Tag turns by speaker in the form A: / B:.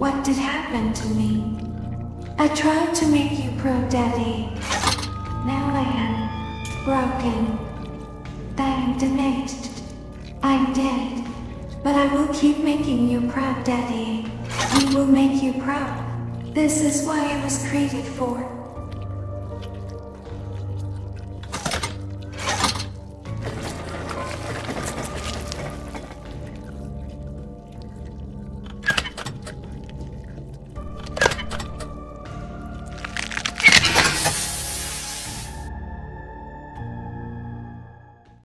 A: What did happen to me? I tried to make you proud, daddy. Now I am broken. I am damaged. I'm dead. But I will keep making you proud, Daddy. We will make you proud. This is why I was created for.